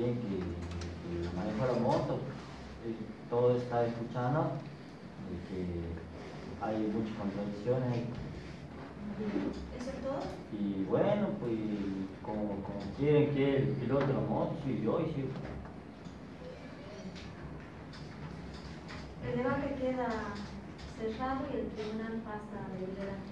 que, que, maneja la moto, eh, todo está escuchando, que hay muchas contradicciones. ¿Eso es todo? Y bueno, pues como, como quieren que el piloto de la moto, soy yo y sí. El debate queda cerrado y el tribunal pasa de libertad.